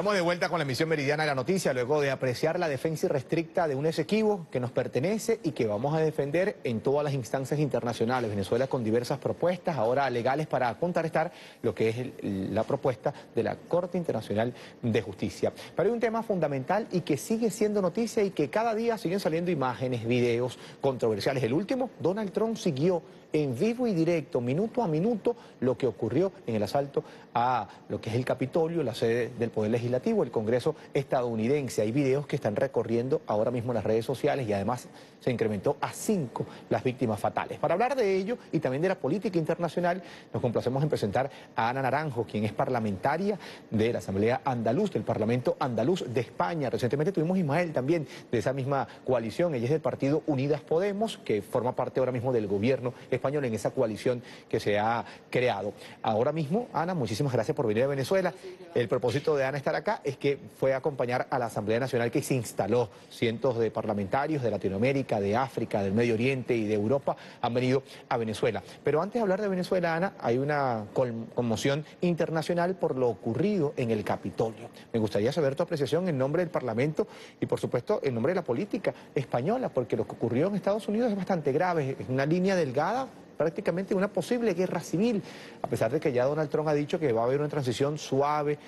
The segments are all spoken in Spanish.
Estamos de vuelta con la emisión meridiana de la noticia, luego de apreciar la defensa irrestricta de un Esequibo que nos pertenece y que vamos a defender en todas las instancias internacionales. Venezuela con diversas propuestas, ahora legales, para contrarrestar lo que es la propuesta de la Corte Internacional de Justicia. Pero hay un tema fundamental y que sigue siendo noticia y que cada día siguen saliendo imágenes, videos controversiales. El último, Donald Trump siguió en vivo y directo, minuto a minuto, lo que ocurrió en el asalto a lo que es el Capitolio, la sede del Poder Legislativo, el Congreso estadounidense. Hay videos que están recorriendo ahora mismo las redes sociales y además se incrementó a cinco las víctimas fatales. Para hablar de ello y también de la política internacional, nos complacemos en presentar a Ana Naranjo, quien es parlamentaria de la Asamblea Andaluz, del Parlamento Andaluz de España. Recientemente tuvimos Ismael también de esa misma coalición. Ella es del partido Unidas Podemos, que forma parte ahora mismo del gobierno español en esa coalición que se ha creado. Ahora mismo, Ana, muchísimas gracias por venir a Venezuela. El propósito de Ana estar acá es que fue a acompañar a la Asamblea Nacional que se instaló. Cientos de parlamentarios de Latinoamérica, de África, del Medio Oriente y de Europa han venido a Venezuela. Pero antes de hablar de Venezuela, Ana, hay una conmoción internacional por lo ocurrido en el Capitolio. Me gustaría saber tu apreciación en nombre del Parlamento y, por supuesto, en nombre de la política española, porque lo que ocurrió en Estados Unidos es bastante grave. Es una línea delgada prácticamente una posible guerra civil, a pesar de que ya Donald Trump ha dicho que va a haber una transición suave,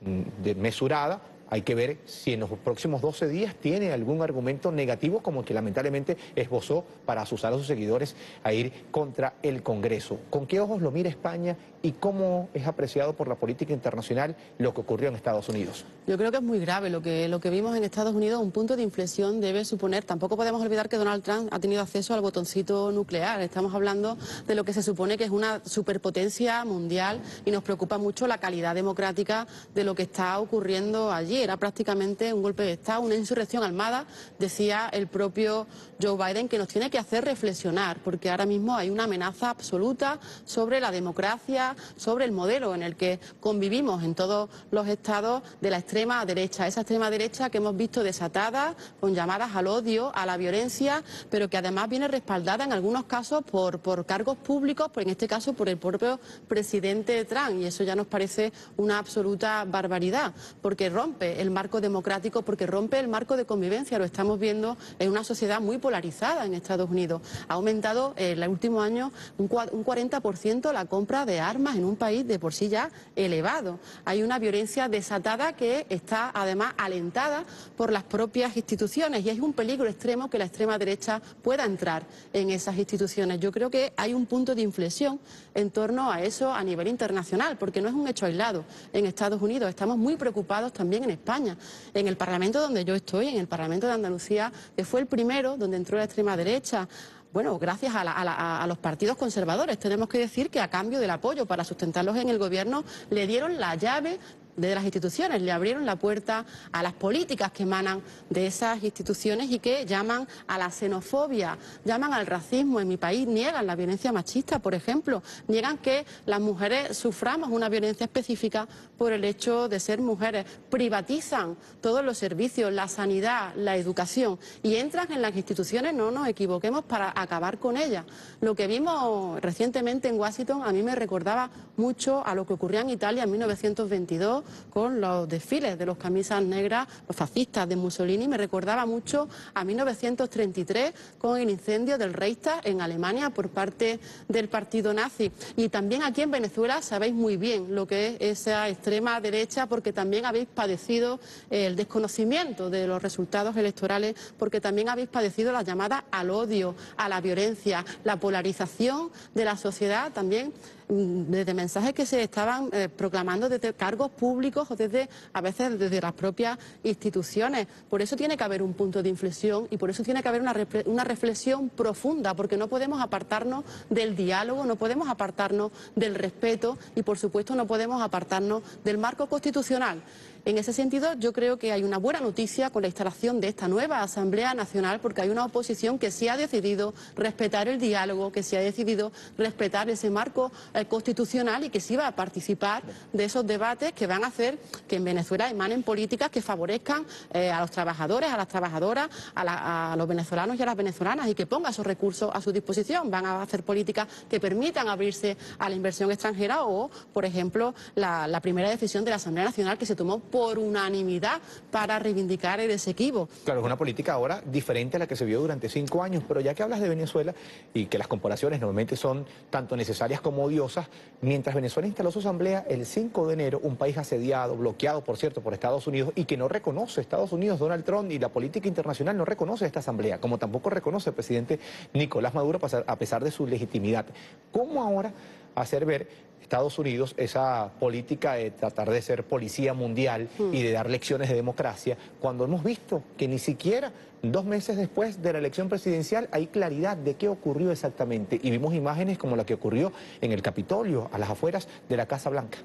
mm, mesurada, hay que ver si en los próximos 12 días tiene algún argumento negativo como el que lamentablemente esbozó para asusar a sus seguidores a ir contra el Congreso. ¿Con qué ojos lo mira España y cómo es apreciado por la política internacional lo que ocurrió en Estados Unidos? Yo creo que es muy grave lo que, lo que vimos en Estados Unidos. Un punto de inflexión debe suponer, tampoco podemos olvidar que Donald Trump ha tenido acceso al botoncito nuclear. Estamos hablando de lo que se supone que es una superpotencia mundial y nos preocupa mucho la calidad democrática de lo que está ocurriendo allí era prácticamente un golpe de Estado, una insurrección armada, decía el propio Joe Biden, que nos tiene que hacer reflexionar, porque ahora mismo hay una amenaza absoluta sobre la democracia, sobre el modelo en el que convivimos en todos los estados de la extrema derecha, esa extrema derecha que hemos visto desatada con llamadas al odio, a la violencia, pero que además viene respaldada en algunos casos por, cargos públicos, por, en este caso por el propio presidente Trump, y eso ya nos parece una absoluta barbaridad, porque rompe el marco democrático porque rompe el marco de convivencia. Lo estamos viendo en una sociedad muy polarizada en Estados Unidos. Ha aumentado en los últimos años un 40% la compra de armas en un país de por sí ya elevado. Hay una violencia desatada que está además alentada por las propias instituciones y es un peligro extremo que la extrema derecha pueda entrar en esas instituciones. Yo creo que hay un punto de inflexión en torno a eso a nivel internacional, porque no es un hecho aislado. En Estados Unidos estamos muy preocupados también en España. En el Parlamento donde yo estoy, en el Parlamento de Andalucía, que fue el primero donde entró la extrema derecha, bueno, gracias a, a, los partidos conservadores. Tenemos que decir que a cambio del apoyo para sustentarlos en el gobierno le dieron la llave de las instituciones, le abrieron la puerta a las políticas que emanan de esas instituciones y que llaman a la xenofobia, llaman al racismo. En mi país, niegan la violencia machista, por ejemplo, niegan que las mujeres suframos una violencia específica por el hecho de ser mujeres, privatizan todos los servicios, la sanidad, la educación y entran en las instituciones, no nos equivoquemos, para acabar con ellas. Lo que vimos recientemente en Washington a mí me recordaba mucho a lo que ocurría en Italia en 1922 con los desfiles de los camisas negras, los fascistas de Mussolini, me recordaba mucho a 1933 con el incendio del Reichstag en Alemania por parte del partido nazi. Y también aquí en Venezuela sabéis muy bien lo que es esa extrema derecha porque también habéis padecido el desconocimiento de los resultados electorales, porque también habéis padecido la llamada al odio, a la violencia, la polarización de la sociedad también desde mensajes que se estaban eh, proclamando desde cargos públicos o desde, a veces desde las propias instituciones. Por eso tiene que haber un punto de inflexión y por eso tiene que haber una, una reflexión profunda, porque no podemos apartarnos del diálogo, no podemos apartarnos del respeto y, por supuesto, no podemos apartarnos del marco constitucional. En ese sentido, yo creo que hay una buena noticia con la instalación de esta nueva Asamblea Nacional, porque hay una oposición que sí ha decidido respetar el diálogo, que se ha decidido respetar ese marco constitucional y que sí va a participar de esos debates que van a hacer que en Venezuela emanen políticas que favorezcan a los trabajadores, a las trabajadoras, a, los venezolanos y a las venezolanas y que ponga esos recursos a su disposición. Van a hacer políticas que permitan abrirse a la inversión extranjera o, por ejemplo, la, primera decisión de la Asamblea Nacional que se tomó por unanimidad para reivindicar el Esequibo. Claro, es una política ahora diferente a la que se vio durante cinco años, pero ya que hablas de Venezuela y que las comparaciones normalmente son tanto necesarias como odiosas, mientras Venezuela instaló su asamblea el 5 de enero, un país asediado, bloqueado, por cierto, por Estados Unidos y que no reconoce Estados Unidos, Donald Trump y la política internacional no reconoce esta asamblea, como tampoco reconoce el presidente Nicolás Maduro a pesar de su legitimidad. ¿Cómo ahora hacer ver Estados Unidos esa política de tratar de ser policía mundial hmm. y de dar lecciones de democracia, cuando hemos visto que ni siquiera dos meses después de la elección presidencial hay claridad de qué ocurrió exactamente. Y vimos imágenes como la que ocurrió en el Capitolio, a las afueras de la Casa Blanca.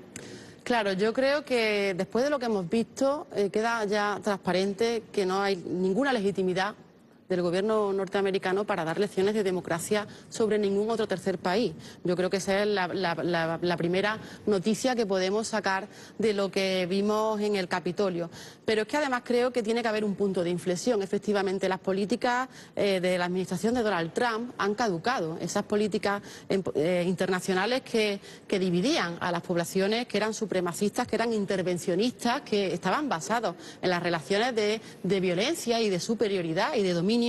Claro, yo creo que después de lo que hemos visto eh, queda ya transparente que no hay ninguna legitimidad del gobierno norteamericano para dar lecciones de democracia sobre ningún otro tercer país. Yo creo que esa es la, primera noticia que podemos sacar de lo que vimos en el Capitolio. Pero es que además creo que tiene que haber un punto de inflexión. Efectivamente, las políticas eh, de la administración de Donald Trump han caducado. Esas políticas eh, internacionales que, dividían a las poblaciones, que eran supremacistas, que eran intervencionistas, que estaban basados en las relaciones de violencia y de superioridad y de dominio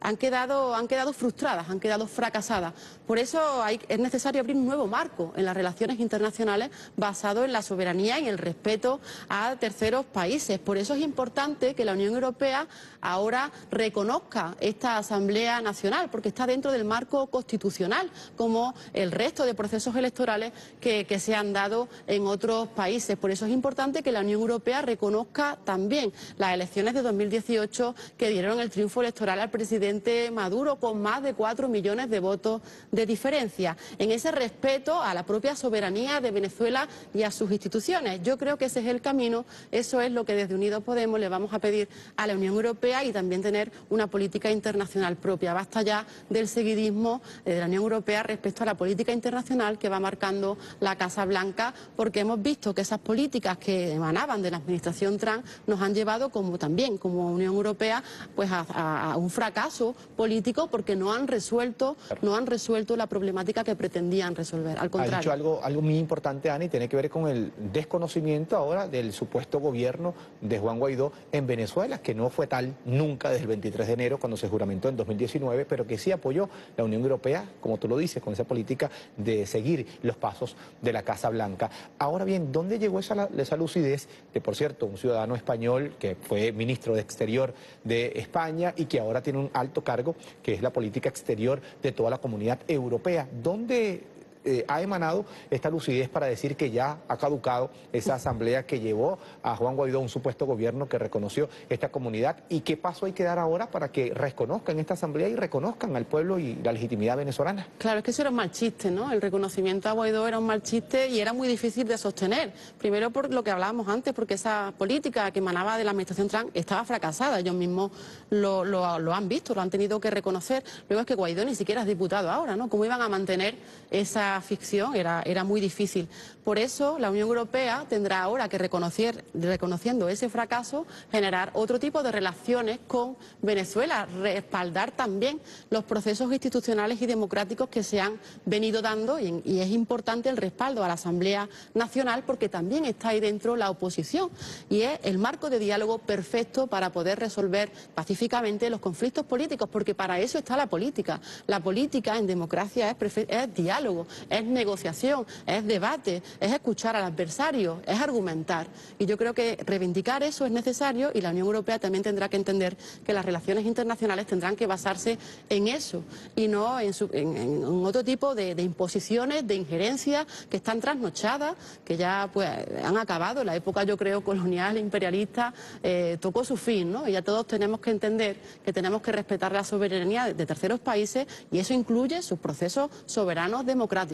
han quedado, han quedado frustradas, han quedado fracasadas. Por eso es necesario abrir un nuevo marco en las relaciones internacionales basado en la soberanía y en el respeto a terceros países. Por eso es importante que la Unión Europea ahora reconozca esta Asamblea Nacional, porque está dentro del marco constitucional, como el resto de procesos electorales que, que se han dado en otros países. Por eso es importante que la Unión Europea reconozca también las elecciones de 2018 que dieron el triunfo electoral al presidente Maduro con más de cuatro millones de votos de diferencia, en ese respeto a la propia soberanía de Venezuela y a sus instituciones. Yo creo que ese es el camino, eso es lo que desde Unidos Podemos le vamos a pedir a la Unión Europea y también tener una política internacional propia. Basta ya del seguidismo de la Unión Europea respecto a la política internacional que va marcando la Casa Blanca, porque hemos visto que esas políticas que emanaban de la administración Trump nos han llevado como también como Unión Europea pues a, a un fracaso político porque no han resuelto, no han resuelto la problemática que pretendían resolver. Al contrario. Ha dicho algo, algo muy importante, Ana, y tiene que ver con el desconocimiento ahora del supuesto gobierno de Juan Guaidó en Venezuela, que no fue tal nunca desde el 23 de enero, cuando se juramentó en 2019, pero que sí apoyó la Unión Europea, como tú lo dices, con esa política de seguir los pasos de la Casa Blanca. Ahora bien, ¿dónde llegó esa, esa lucidez de, por cierto, un ciudadano español que fue ministro de Exterior de España y que ahora ahora tiene un alto cargo, que es la política exterior de toda la comunidad europea. ¿Dónde eh, ha emanado esta lucidez para decir que ya ha caducado esa asamblea que llevó a Juan Guaidó un supuesto gobierno que reconoció esta comunidad y qué paso hay que dar ahora para que reconozcan esta asamblea y reconozcan al pueblo y la legitimidad venezolana. Claro, es que eso era un mal chiste, ¿no? El reconocimiento a Guaidó era un mal chiste y era muy difícil de sostener. Primero por lo que hablábamos antes, porque esa política que emanaba de la administración Trump estaba fracasada. Ellos mismos lo, lo han visto, lo han tenido que reconocer. Luego es que Guaidó ni siquiera es diputado ahora, ¿no? ¿Cómo iban a mantener esa ficción era, era muy difícil. Por eso la Unión Europea tendrá ahora que reconocer, reconociendo ese fracaso, generar otro tipo de relaciones con Venezuela, respaldar también los procesos institucionales y democráticos que se han venido dando y, es importante el respaldo a la Asamblea Nacional porque también está ahí dentro la oposición y es el marco de diálogo perfecto para poder resolver pacíficamente los conflictos políticos porque para eso está la política. La política en democracia es, es diálogo, es negociación, es debate, es escuchar al adversario, es argumentar. Y yo creo que reivindicar eso es necesario y la Unión Europea también tendrá que entender que las relaciones internacionales tendrán que basarse en eso y no en, otro tipo de, imposiciones, de injerencias que están trasnochadas, que ya pues han acabado. La época, yo creo, colonial, imperialista, eh, tocó su fin, ¿no? Y ya todos tenemos que entender que tenemos que respetar la soberanía de terceros países y eso incluye sus procesos soberanos democráticos.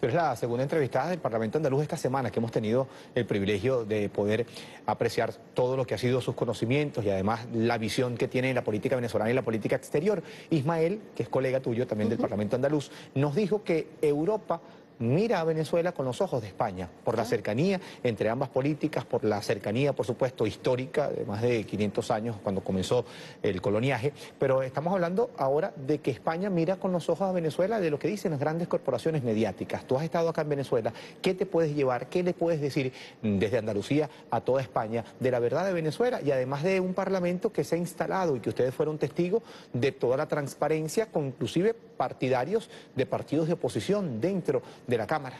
Pero es la segunda entrevistada del Parlamento Andaluz esta semana que hemos tenido el privilegio de poder apreciar todo lo que ha sido sus conocimientos y además la visión que tiene en la política venezolana y la política exterior. Ismael, que es colega tuyo también del Parlamento Andaluz, nos dijo que Europa mira a Venezuela con los ojos de España, por la cercanía entre ambas políticas, por la cercanía, por supuesto, histórica de más de 500 años cuando comenzó el coloniaje, pero estamos hablando ahora de que España mira con los ojos a Venezuela de lo que dicen las grandes corporaciones mediáticas. Tú has estado acá en Venezuela, ¿qué te puedes llevar, qué le puedes decir desde Andalucía a toda España de la verdad de Venezuela y además de un parlamento que se ha instalado y que ustedes fueron testigos de toda la transparencia, con inclusive partidarios de partidos de oposición dentro de la Cámara.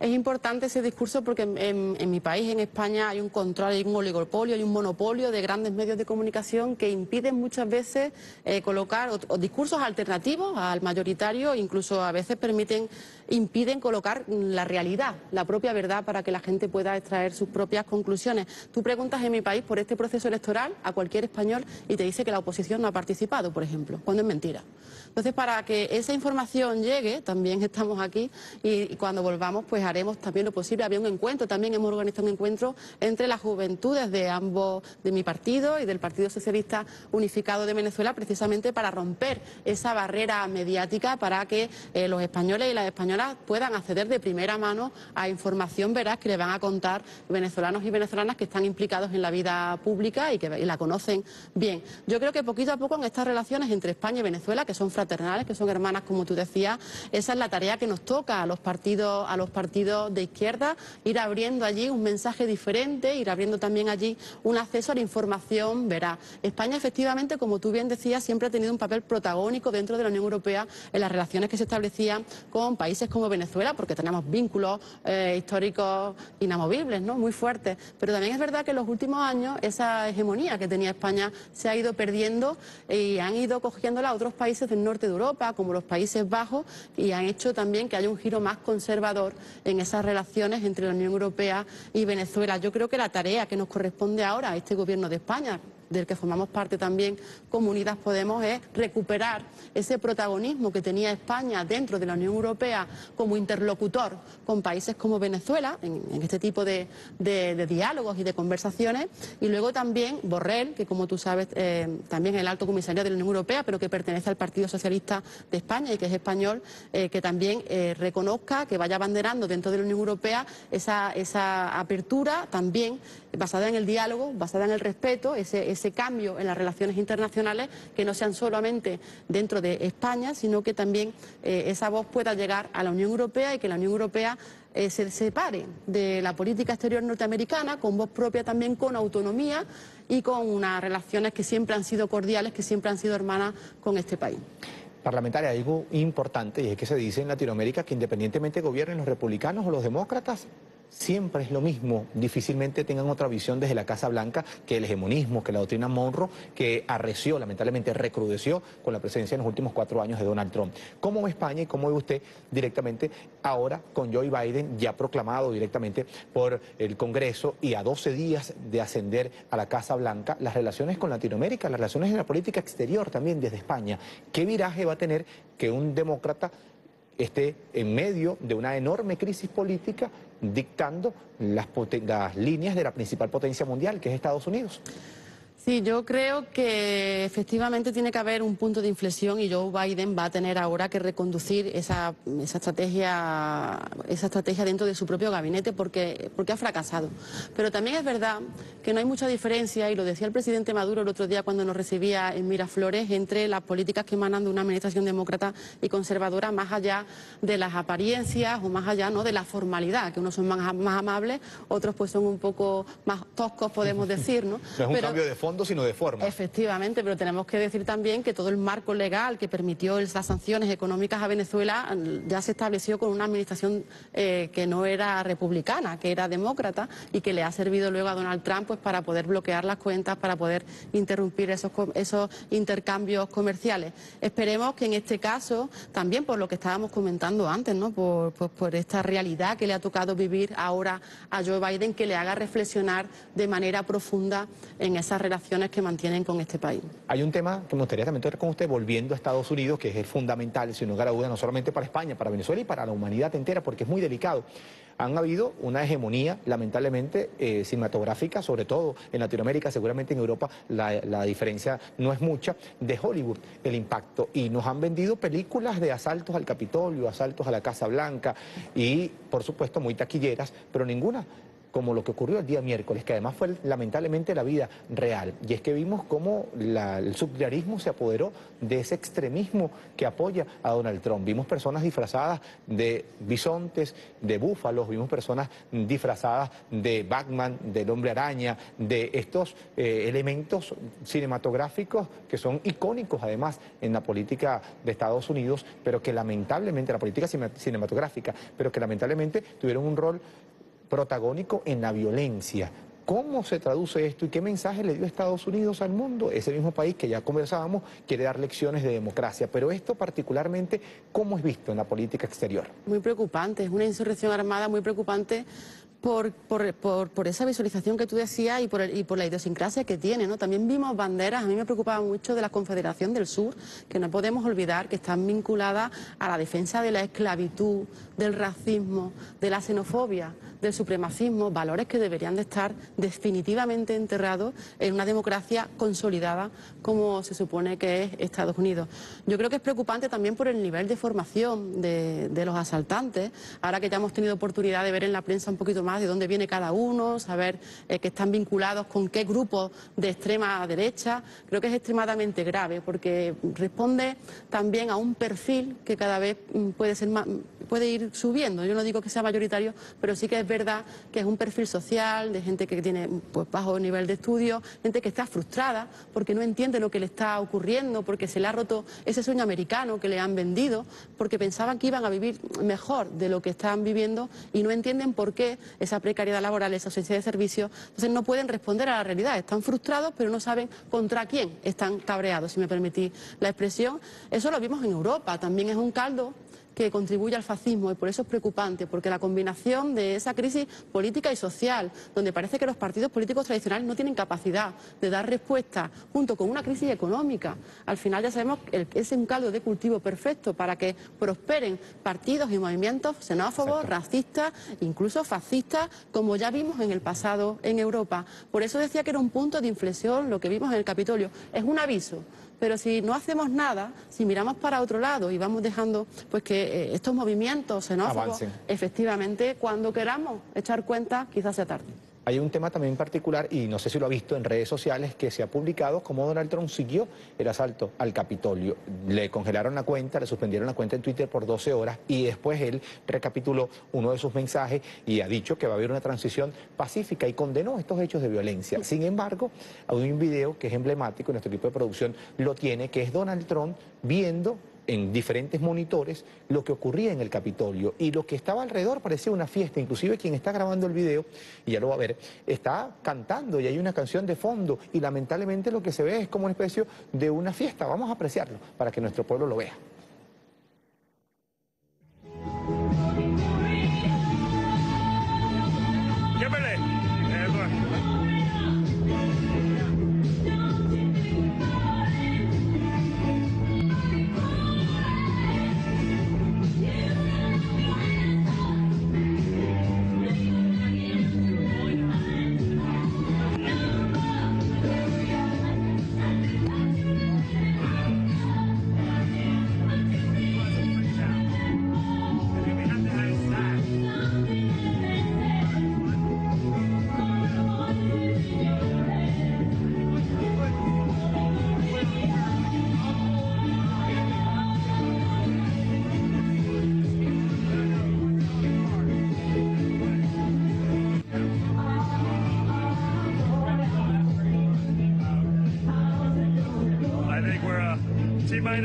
Es importante ese discurso porque en, mi país, en España, hay un control, hay un oligopolio, hay un monopolio de grandes medios de comunicación que impiden muchas veces eh, colocar discursos alternativos al mayoritario, incluso a veces permiten, impiden colocar la realidad, la propia verdad para que la gente pueda extraer sus propias conclusiones. Tú preguntas en mi país por este proceso electoral a cualquier español y te dice que la oposición no ha participado, por ejemplo, cuando es mentira. Entonces, para que esa información llegue, también estamos aquí y, cuando volvamos, pues haremos también lo posible. Había un encuentro, también hemos organizado un encuentro entre las juventudes de ambos, de mi partido y del Partido Socialista Unificado de Venezuela, precisamente para romper esa barrera mediática para que eh, los españoles y las españolas puedan acceder de primera mano a información veraz que le van a contar venezolanos y venezolanas que están implicados en la vida pública y que la conocen bien. Yo creo que poquito a poco en estas relaciones entre España y Venezuela, que son fraternales, que son hermanas, como tú decías, esa es la tarea que nos toca a los partidos, a los partidos de izquierda, ir abriendo allí un mensaje diferente, ir abriendo también allí un acceso a la información verá. España, efectivamente, como tú bien decías, siempre ha tenido un papel protagónico dentro de la Unión Europea en las relaciones que se establecían con países como Venezuela, porque tenemos vínculos eh, históricos inamovibles, ¿no? muy fuertes. Pero también es verdad que en los últimos años esa hegemonía que tenía España se ha ido perdiendo y han ido cogiéndola a otros países del norte de Europa, como los Países Bajos, y han hecho también que haya un giro más conservador en esas relaciones entre la Unión Europea y Venezuela. Yo creo que la tarea que nos corresponde ahora a este Gobierno de España, del que formamos parte también como Unidas Podemos, es recuperar ese protagonismo que tenía España dentro de la Unión Europea como interlocutor con países como Venezuela, en, este tipo de, diálogos y de conversaciones, y luego también Borrell, que como tú sabes eh, también es el alto comisario de la Unión Europea, pero que pertenece al Partido Socialista de España y que es español, eh, que también eh, reconozca, que vaya abanderando dentro de la Unión Europea esa apertura también basada en el diálogo, basada en el respeto, ese, cambio en las relaciones internacionales, que no sean solamente dentro de España, sino que también eh, esa voz pueda llegar a la Unión Europea y que la Unión Europea eh, se separe de la política exterior norteamericana, con voz propia también, con autonomía y con unas relaciones que siempre han sido cordiales, que siempre han sido hermanas con este país. Parlamentaria, algo importante y es que se dice en Latinoamérica que independientemente gobiernen los republicanos o los demócratas, siempre es lo mismo. Difícilmente tengan otra visión desde la Casa Blanca que el hegemonismo, que la doctrina Monroe, que arreció, lamentablemente recrudeció con la presencia en los últimos cuatro años de Donald Trump. ¿Cómo ve España y cómo ve usted directamente ahora con Joe Biden ya proclamado directamente por el Congreso y a 12 días de ascender a la Casa Blanca las relaciones con Latinoamérica, las relaciones en la política exterior también desde España? ¿Qué viraje va a tener que un demócrata esté en medio de una enorme crisis política dictando las, las líneas de la principal potencia mundial, que es Estados Unidos. Sí, yo creo que efectivamente tiene que haber un punto de inflexión y Joe Biden va a tener ahora que reconducir esa, estrategia, esa estrategia dentro de su propio gabinete porque, porque ha fracasado. Pero también es verdad que no hay mucha diferencia, y lo decía el presidente Maduro el otro día cuando nos recibía en Miraflores, entre las políticas que emanan de una administración demócrata y conservadora, más allá de las apariencias o más allá ¿no? de la formalidad, que unos son más, más amables, otros pues son un poco más toscos, podemos decir. ¿no? es un cambio de fondo sino de forma. Efectivamente, pero tenemos que decir también que todo el marco legal que permitió las sanciones económicas a Venezuela mm, ya se estableció con una administración eh, que no era republicana, que era demócrata y que le ha servido luego a Donald Trump pues, para poder bloquear las cuentas, para poder interrumpir esos, esos intercambios comerciales. Esperemos que en este caso, también por lo que estábamos comentando antes, ¿no? por, por esta realidad que le ha tocado vivir ahora a Joe Biden, que le haga reflexionar de manera profunda en esas relaciones que mantienen con este país. Hay un tema que me gustaría también tocar con usted, volviendo a Estados Unidos, que es fundamental, sin lugar a dudas, no solamente para España, para Venezuela y para la humanidad entera, porque es muy delicado. han habido una hegemonía, lamentablemente, eh, cinematográfica, sobre todo en Latinoamérica, seguramente en Europa la, diferencia no es mucha, de Hollywood, el impacto. Y nos han vendido películas de asaltos al Capitolio, asaltos a la Casa Blanca y, por supuesto, muy taquilleras, pero ninguna como lo que ocurrió el día miércoles, que además fue lamentablemente la vida real. Y es que vimos cómo el subdiarismo se apoderó de ese extremismo que apoya a Donald Trump. Vimos personas disfrazadas de bisontes, de búfalos, vimos personas disfrazadas de Batman, del hombre araña, de estos eh, elementos cinematográficos que son icónicos además en la política de Estados Unidos, pero que lamentablemente, la política cinematográfica, pero que lamentablemente tuvieron un rol protagónico en la violencia. ¿Cómo se traduce esto y qué mensaje le dio Estados Unidos al mundo? Ese mismo país que ya conversábamos quiere dar lecciones de democracia, pero esto particularmente, ¿cómo es visto en la política exterior? Muy preocupante, es una insurrección armada muy preocupante por, por, por, esa visualización que tú decías y por, y por la idiosincrasia que tiene. ¿no? También vimos banderas, a mí me preocupaba mucho de la Confederación del Sur, que no podemos olvidar que están vinculadas a la defensa de la esclavitud, del racismo, de la xenofobia, del supremacismo, valores que deberían de estar definitivamente enterrados en una democracia consolidada como se supone que es Estados Unidos. Yo creo que es preocupante también por el nivel de formación de, de los asaltantes, ahora que ya hemos tenido oportunidad de ver en la prensa un poquito más de dónde viene cada uno, saber eh, que están vinculados con qué grupos de extrema derecha. Creo que es extremadamente grave porque responde también a un perfil que cada vez mm, puede ser más, puede ir subiendo. Yo no digo que sea mayoritario, pero sí que es verdad que es un perfil social de gente que tiene pues, bajo nivel de estudio, gente que está frustrada porque no entiende lo que le está ocurriendo, porque se le ha roto ese sueño americano que le han vendido, porque pensaban que iban a vivir mejor de lo que están viviendo y no entienden por qué esa precariedad laboral, esa ausencia de servicios, entonces no pueden responder a la realidad. Están frustrados, pero no saben contra quién están cabreados, si me permitís la expresión. Eso lo vimos en Europa, también es un caldo que contribuye al fascismo y por eso es preocupante, porque la combinación de esa crisis política y social, donde parece que los partidos políticos tradicionales no tienen capacidad de dar respuesta, junto con una crisis económica, al final ya sabemos que es un caldo de cultivo perfecto para que prosperen partidos y movimientos xenófobos, racistas, incluso fascistas, como ya vimos en el pasado en Europa. Por eso decía que era un punto de inflexión lo que vimos en el Capitolio. Es un aviso pero si no hacemos nada, si miramos para otro lado y vamos dejando pues que eh, estos movimientos xenófobos, efectivamente, cuando queramos echar cuenta, quizás sea tarde. Hay un tema también particular, y no sé si lo ha visto en redes sociales, que se ha publicado cómo Donald Trump siguió el asalto al Capitolio. Le congelaron la cuenta, le suspendieron la cuenta en Twitter por 12 horas y después él recapituló uno de sus mensajes y ha dicho que va a haber una transición pacífica y condenó estos hechos de violencia. Sin embargo, hay un video que es emblemático, nuestro equipo de producción lo tiene, que es Donald Trump viendo en diferentes monitores lo que ocurría en el Capitolio. Y lo que estaba alrededor parecía una fiesta, inclusive quien está grabando el video, y ya lo va a ver, está cantando y hay una canción de fondo. Y lamentablemente lo que se ve es como una especie de una fiesta, vamos a apreciarlo para que nuestro pueblo lo vea.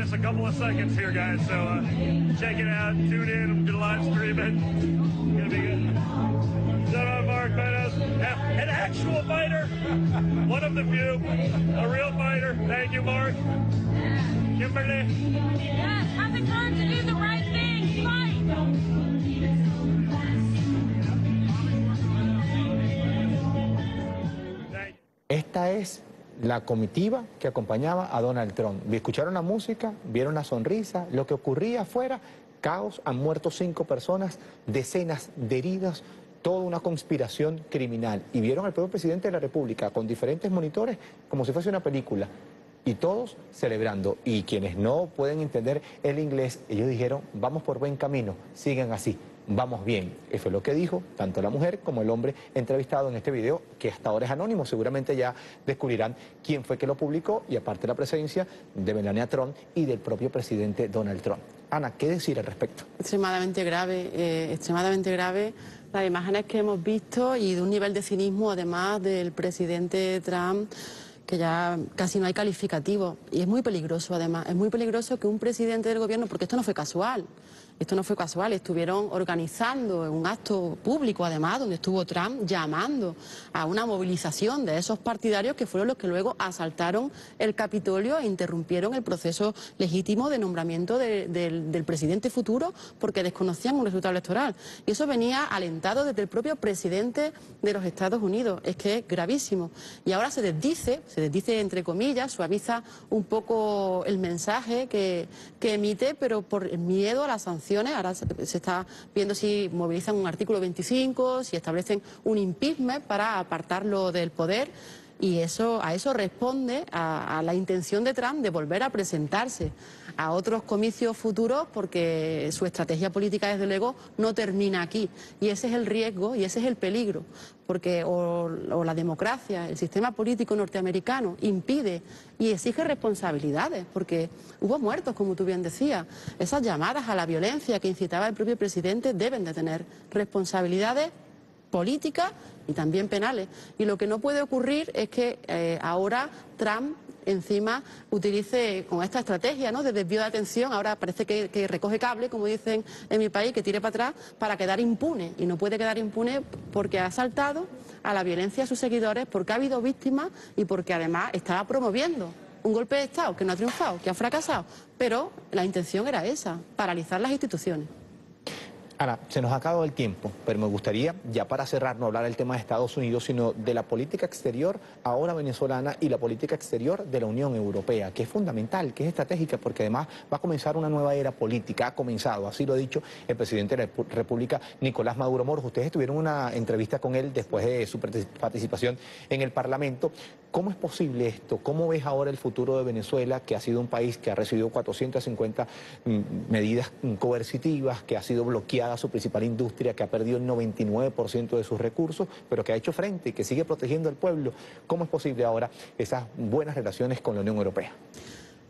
Minus a couple of seconds here, guys. So uh, check it out. Tune in. to live stream it. It's gonna be good. Shout out Mark Meadows, an actual fighter, one of the few, a real fighter. Thank you, Mark. Kimberly. Yes, have the courage to do the right thing. Fight. Esta es la comitiva que acompañaba a Donald Trump. Escucharon la música, vieron la sonrisa, lo que ocurría afuera caos, han muerto cinco personas, decenas de heridas, toda una conspiración criminal. Y vieron al propio presidente de la República con diferentes monitores como si fuese una película. Y todos celebrando. Y quienes no pueden entender el inglés, ellos dijeron, vamos por buen camino, sigan así, vamos bien. Eso fue lo que dijo tanto la mujer como el hombre entrevistado en este video, que hasta ahora es anónimo. Seguramente ya descubrirán quién fue que lo publicó y aparte la presencia de Melania Trump y del propio presidente Donald Trump. Ana, ¿qué decir al respecto? Extremadamente grave, eh, extremadamente grave las imágenes que hemos visto y de un nivel de cinismo además del presidente Trump que ya casi no hay calificativo. Y es muy peligroso, además. Es muy peligroso que un presidente del gobierno, porque esto no fue casual, esto no fue casual, estuvieron organizando un acto público, además, donde estuvo Trump llamando a una movilización de esos partidarios que fueron los que luego asaltaron el Capitolio e interrumpieron el proceso legítimo de nombramiento de- del, del presidente futuro porque desconocían un resultado electoral. Y eso venía alentado desde el propio presidente de los Estados Unidos. Es que es gravísimo. Y ahora se desdice, se desdice entre comillas, suaviza un poco el mensaje que, emite, pero por miedo a las sanciones. Ahora se, está viendo si movilizan un artículo 25, si establecen un impeachment para apartarlo del poder. Y eso, a eso responde a la intención de Trump de volver a presentarse a otros comicios futuros porque su estrategia política, desde luego, no termina aquí. Y ese es el riesgo y ese es el peligro, porque o, la democracia, el sistema político norteamericano impide y exige responsabilidades, porque hubo muertos, como tú bien decías. Esas llamadas a la violencia que incitaba el propio presidente deben de tener responsabilidades políticas y también penales. Y lo que no puede ocurrir es que eh, ahora Trump encima utilice con esta estrategia ¿no? de desvío de atención, ahora parece que, que recoge cable, como dicen en mi país, que tire para atrás para quedar impune. Y no puede quedar impune porque ha saltado a la violencia a sus seguidores, porque ha habido víctimas y porque además estaba promoviendo un golpe de Estado que no ha triunfado, que ha fracasado. Pero la intención era esa, paralizar las instituciones. Ana, se nos ha acabado el tiempo, pero me gustaría, ya para cerrar, no hablar del tema de Estados Unidos, sino de la política exterior ahora venezolana y la política exterior de la Unión Europea, que es fundamental, que es estratégica, porque además va a comenzar una nueva era política, ha comenzado, así lo ha dicho el presidente de la República, Nicolás Maduro Moros. Ustedes tuvieron una entrevista con él después de su partic- participación en el Parlamento. ¿Cómo es posible esto? ¿Cómo ves ahora el futuro de Venezuela, que ha sido un país que ha recibido 450 mm, medidas coercitivas, que ha sido su principal industria, que ha perdido el 99% de sus recursos, pero que ha hecho frente y que sigue protegiendo al pueblo? ¿Cómo es posible ahora esas buenas relaciones con la Unión Europea?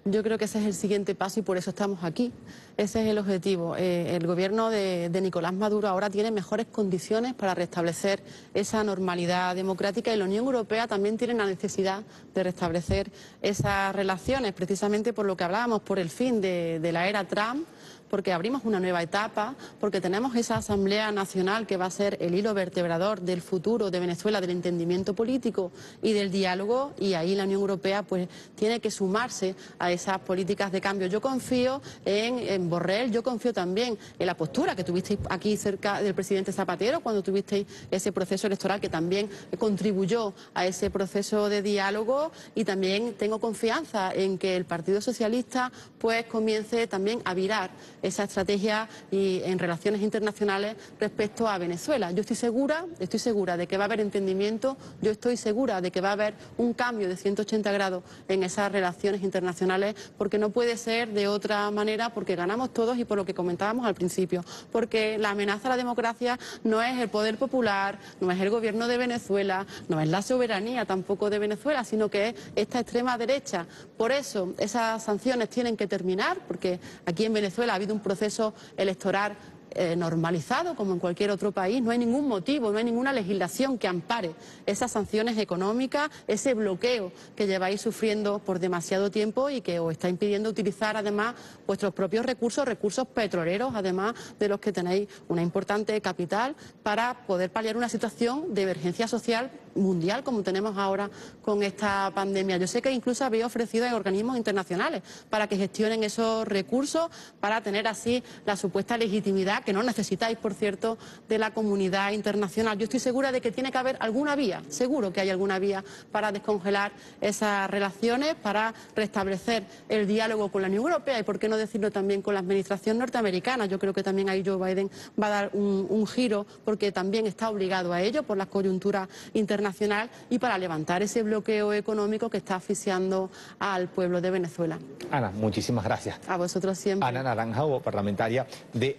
Yo creo que ese es el siguiente paso y por eso estamos aquí. Ese es el objetivo. Eh, el gobierno de, Nicolás Maduro ahora tiene mejores condiciones para restablecer esa normalidad democrática y la Unión Europea también tiene la necesidad de restablecer esas relaciones, precisamente por lo que hablábamos, por el fin de la era Trump porque abrimos una nueva etapa, porque tenemos esa Asamblea Nacional que va a ser el hilo vertebrador del futuro de Venezuela, del entendimiento político y del diálogo, y ahí la Unión Europea pues tiene que sumarse a esas políticas de cambio. Yo confío en, Borrell, yo confío también en la postura que tuvisteis aquí cerca del presidente Zapatero cuando tuvisteis ese proceso electoral que también contribuyó a ese proceso de diálogo y también tengo confianza en que el Partido Socialista pues comience también a virar esa estrategia y en relaciones internacionales respecto a Venezuela. Yo estoy segura, estoy segura de que va a haber entendimiento, yo estoy segura de que va a haber un cambio de 180 grados en esas relaciones internacionales, porque no puede ser de otra manera, porque ganamos todos y por lo que comentábamos al principio, porque la amenaza a la democracia no es el poder popular, no es el gobierno de Venezuela, no es la soberanía tampoco de Venezuela, sino que es esta extrema derecha. Por eso esas sanciones tienen que terminar, porque aquí en Venezuela ha habido un proceso electoral eh, normalizado como en cualquier otro país. No hay ningún motivo, no hay ninguna legislación que ampare esas sanciones económicas, ese bloqueo que lleváis sufriendo por demasiado tiempo y que os está impidiendo utilizar además vuestros propios recursos, recursos petroleros, además de los que tenéis una importante capital para poder paliar una situación de emergencia social mundial como tenemos ahora con esta pandemia. Yo sé que incluso habéis ofrecido a organismos internacionales para que gestionen esos recursos, para tener así la supuesta legitimidad, que no necesitáis, por cierto, de la comunidad internacional. Yo estoy segura de que tiene que haber alguna vía, seguro que hay alguna vía para descongelar esas relaciones, para restablecer el diálogo con la Unión Europea y, por qué no decirlo también, con la Administración norteamericana. Yo creo que también ahí Joe Biden va a dar un, un giro porque también está obligado a ello por la coyuntura internacional y para levantar ese bloqueo económico que está asfixiando al pueblo de Venezuela. Ana, muchísimas gracias. A vosotros siempre. Ana Naranja, parlamentaria de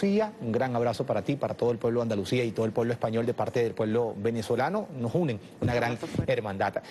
Andalucía. Un gran abrazo para ti, para todo el pueblo de Andalucía y todo el pueblo español de parte del pueblo venezolano. Nos unen una gran hermandad.